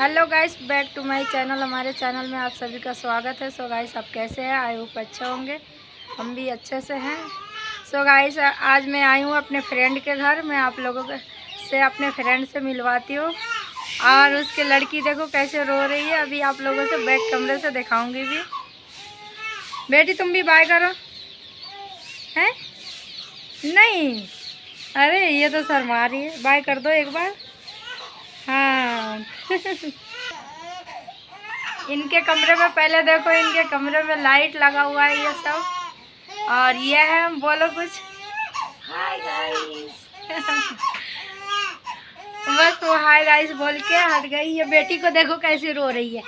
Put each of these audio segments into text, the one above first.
Hello guys back to my channel हमारे channel में आप सभी का स्वागत है। सो so गाइस आप कैसे हैं? आई होप अच्छे होंगे। हम भी अच्छे से हैं। सो so गाइस आज मैं आई हूँ अपने फ्रेंड के घर। मैं आप लोगों से अपने फ्रेंड से मिलवाती हूँ। और उसकी लड़की देखो कैसे रो रही है। अभी आप लोगों से बैक कमरे से दिखाऊँगी भी। बेटी, तुम भी बाय करो। हैं? नहीं। अरे, ये तो शर्मा रही है। बाय कर दो एक बार। हाँ इनके कमरे में, पहले देखो, इनके कमरे में लाइट लगा हुआ है ये सब। और ये है, बोलो कुछ। हाय गाइस बस वो हाय गाइस बोल के हट गई। ये बेटी को देखो कैसे रो रही है।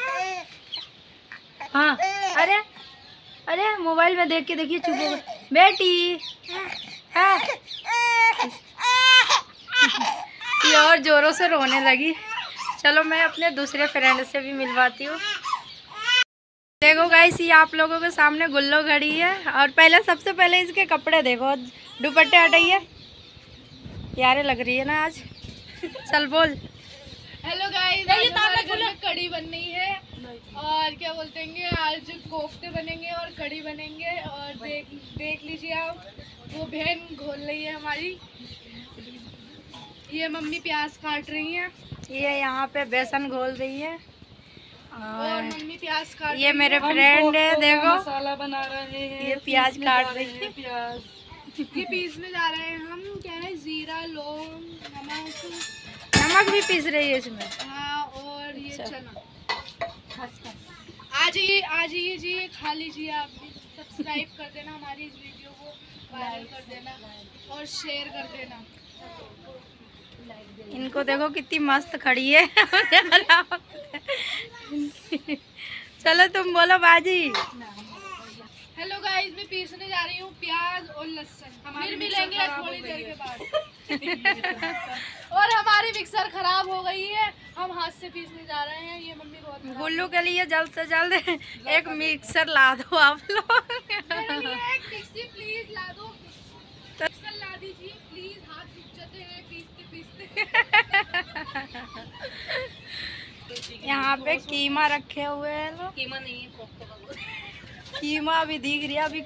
हाँ अरे अरे मोबाइल में देख के देखिए, चुप हो बेटी हाँ। ये और जोरों से रोने लगी। चलो मैं अपने दूसरे फ्रेंड से भी मिलवाती हूँ। देखो गाइस ये आप लोगों के सामने गुल्लो घड़ी है। और पहले सबसे पहले इसके कपड़े देखो। दुपट्टे हटाइए। यारे लग रही है ना आज? चल बोल। हेलो गाइस कड़ी बन रही है। और क्या बोलते हैं आज कोफ्ते बनेंगे और कड़ी बनेंगे। और देख देख लीजिए आप वो बहन घोल रही है हमारी। ये मम्मी प्याज काट रही हैं। ये यहाँ पे बेसन घोल रही है। और मम्मी प्याज काट ये मेरे फ्रेंड है देखो। मसाला बना रहे हैं ये प्याज काट रही है प्याज। ये पीसने जा रहे हैं हम क्या है जीरा लौंग नमक। नमक भी पीस रही है इसमें? हाँ और ये अच्छा। चना। आ जाइए आ जाइए जी खा लीजिए आप भी। सब्सक्राइब कर देना हमारी इस वीडियो को वायरल कर देना। और शेयर कर देना। इनको देखो कितनी मस्त खड़ी है। चलो तुम बोलो बाजी। हेलो गाइस मैं पीसने जा रही हूँ प्याज और लहसुन। फिर मिलेंगे थोड़ी देर के बाद। और हमारी मिक्सर खराब हो गई है। हम हाथ से पीसने जा रहे हैं। ये मम्मी बहुत गुल्लू के लिए जल्द से जल्द एक मिक्सर ला दो आप लोग। एक मिक्सी प्लीज़ ला दो। दीजिए प्लीज़ हाथ दुख जाते हैं पीसते पीसते यहाँ पे कीमा रखे हुए हैं लोग। कीमा नहीं है कोफ्ता कीमा अभी दिख रही है अभी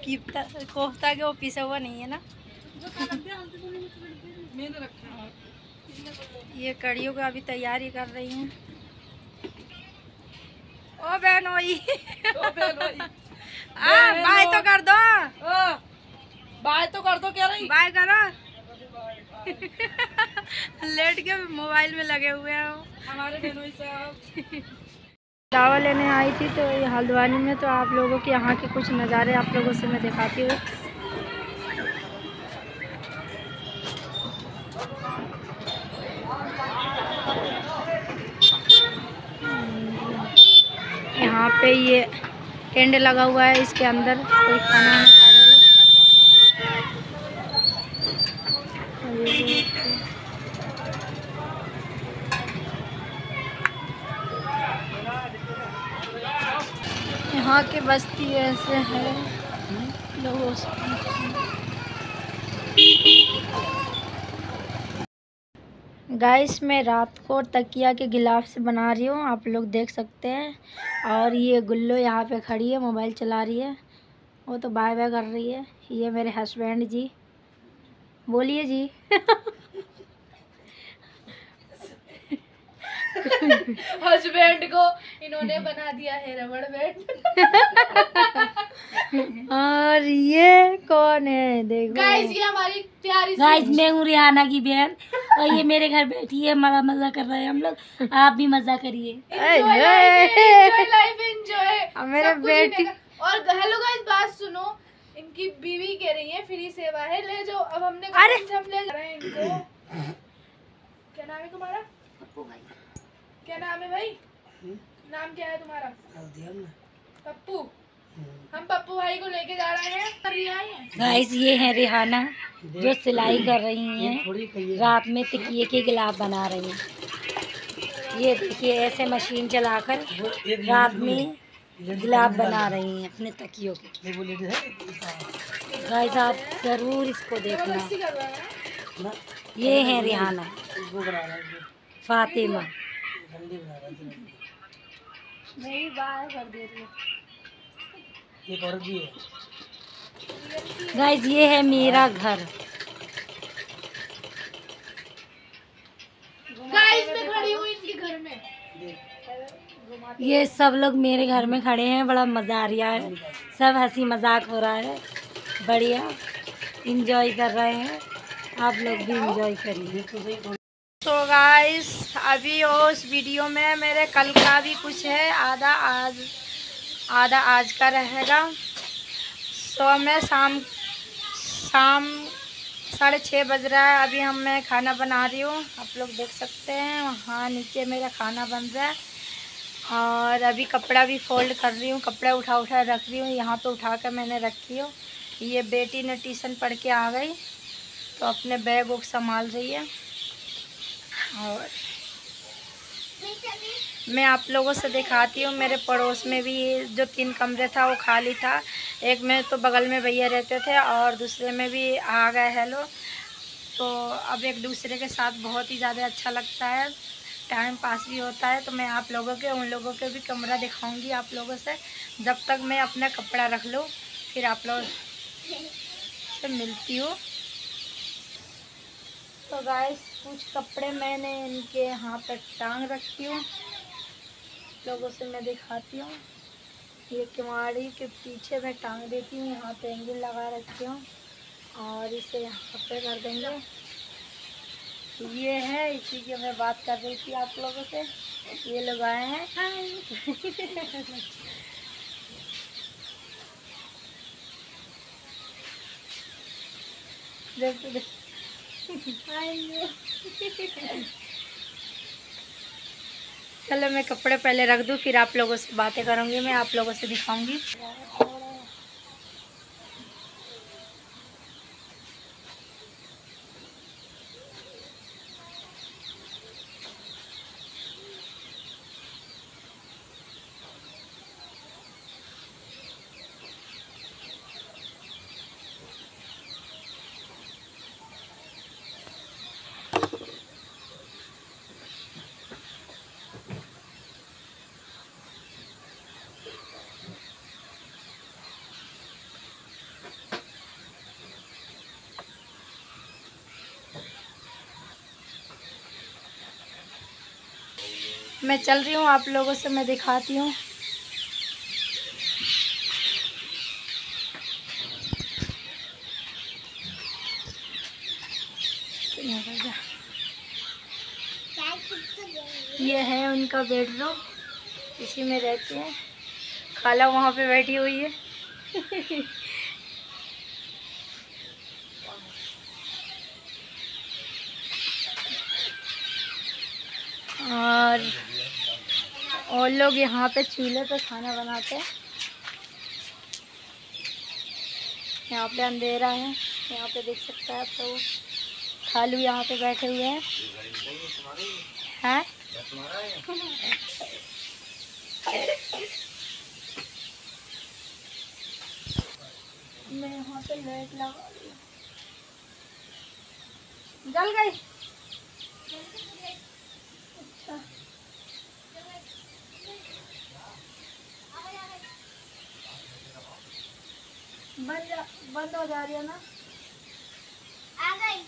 कोफ्ता के वो पिसा हुआ नहीं है ना। है ये कड़ियों का अभी तैयारी कर रही हैं। ओ बहनोई बहन भाई बाय तो कर दो। बाय तो कर दो क्या रही। बाय करो। लेट के मोबाइल में लगे हुए हैं हमारे साहब। दावा लेने आई थी तो ये हल्द्वानी में तो आप लोगों के यहाँ के कुछ नज़ारे आप लोगों से मैं दिखाती हूँ। यहाँ पे ये टेंट लगा हुआ है इसके अंदर कोई खाना वाना खा रहे लोग और ये देखो। यहाँ की बस्ती ऐसे है। गाइस मैं रात को तकिया के गिलाफ से बना रही हूँ। आप लोग देख सकते हैं। और ये गुल्लो यहाँ पे खड़ी है, मोबाइल चला रही है। वो तो बाय बाय कर रही है। ये मेरे हस्बैंड जी। बोलिए जी। हस्बैंड को इन्होंने बना दिया है रबड़ बैंड और ये कौन है? देखो। गाइस ये हमारी प्यारी गाइस मैं हूँ रिहाना की बहन। और ये मेरे घर बैठी है हमारा मज़ा कर रहे हैं हम लोग। आप भी मज़ा करिए। मेरे बेटी और हेलो गाइस बात सुनो। इनकी बीवी कह रही है फ्री सेवा है। ले जाओ अब हमने अरे! हम ले जा रहे हैं इनको। क्या नाम है तुम्हारा? क्या नाम है भाई? हुँ? नाम क्या है तुम्हारा? पप्पू। हम पप्पू भाई को लेके जा रहे हैं है। गाइस ये है रिहाना जो सिलाई कर रही हैं। रात में तकिए के गिलाफ बना रही हैं। ये देखिए ऐसे मशीन चलाकर रात में गिलाफ बना रही हैं अपने तकियों के गाइस आप ज़रूर इसको देखना। ये है रिहाना। फातिमा। झंडे बना रहा है मैं भी बाहर कर दे रही हूँ। एक और भी है। गाइस ये है मेरा घर। गाइस मैं खड़ी हूँ इनके घर में। ये सब लोग मेरे घर में खड़े हैं बड़ा मज़ा आ रहा है। सब हँसी मज़ाक हो रहा है। बढ़िया। इंजॉय कर रहे हैं। आप लोग भी इंजॉय करिए। तो गाइस अभी उस वीडियो में मेरे कल का भी कुछ है। आधा आज आधा आज का रहेगा। सो so, मैं शाम शाम साढ़े छः बज रहा है। अभी हम मैं खाना बना रही हूँ। आप लोग देख सकते हैं वहाँ नीचे मेरा खाना बन रहा है। और अभी कपड़ा भी फोल्ड कर रही हूँ। कपड़ा उठा उठा रख रही हूँ। यहाँ पे उठा कर मैंने रखी हूँ। ये बेटी ने ट्यूशन पढ़ के आ गई। तो अपने बैग वैग संभाल रही है। और मैं आप लोगों से दिखाती हूँ, मेरे पड़ोस में भी जो तीन कमरे था वो खाली था। एक में तो बगल में भैया रहते थे और दूसरे में भी आ गए हैं लोग। तो अब एक दूसरे के साथ बहुत ही ज़्यादा अच्छा लगता है, टाइम पास भी होता है। तो मैं आप लोगों के, उन लोगों के भी कमरा दिखाऊँगी आप लोगों से, जब तक मैं अपना कपड़ा रख लूँ, फिर आप लोग से मिलती हूँ। तो गाइस कुछ कपड़े मैंने इनके यहाँ पर टांग रखी हूँ। लोगों से मैं दिखाती हूँ। ये किमाड़ी के पीछे मैं टांग देती हूँ। यहाँ पे एंगल लगा रखी हूँ और इसे यहाँ पे कर देंगे। ये है, इसी की मैं बात कर रही थी आप लोगों से। ये लोग आए हैं। देख। चलो मैं कपड़े पहले रख दूँ, फिर आप लोगों से बातें करूँगी, मैं आप लोगों से दिखाऊँगी। मैं चल रही हूँ, आप लोगों से मैं दिखाती हूँ। ये है उनका बेडरूम इसी में रहते हैं। खाला वहाँ पे बैठी हुई है और और लोग यहाँ पे चूल्हे पे खाना बनाते हैं। यहाँ पे अंधेरा है, यहाँ पे देख सकते हैं तो खालू यहाँ पे बैठे हुए हैं। हैं? मैं यहाँ पे लाइट लगा जल गई अच्छा बंद हो जा रही है ना? आ गई।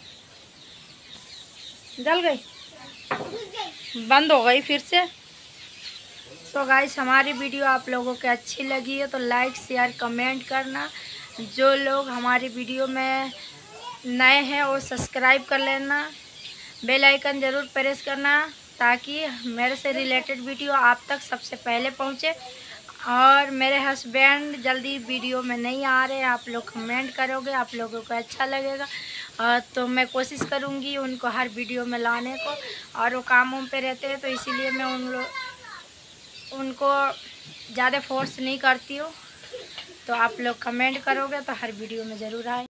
जल गई? बंद हो गई फिर से? तो गाइस हमारी वीडियो आप लोगों को अच्छी लगी है तो लाइक शेयर कमेंट करना। जो लोग हमारी वीडियो में नए हैं वो सब्सक्राइब कर लेना। बेल आइकन ज़रूर प्रेस करना ताकि मेरे से रिलेटेड वीडियो आप तक सबसे पहले पहुँचे। और मेरे हस्बैंड जल्दी वीडियो में नहीं आ रहे आप लोग कमेंट करोगे, आप लोगों को अच्छा लगेगा। और तो मैं कोशिश करूँगी उनको हर वीडियो में लाने को। और वो काम कामों पे रहते हैं तो इसीलिए मैं उन लोग उनको ज़्यादा फोर्स नहीं करती हूँ। तो आप लोग कमेंट करोगे तो हर वीडियो में ज़रूर आए।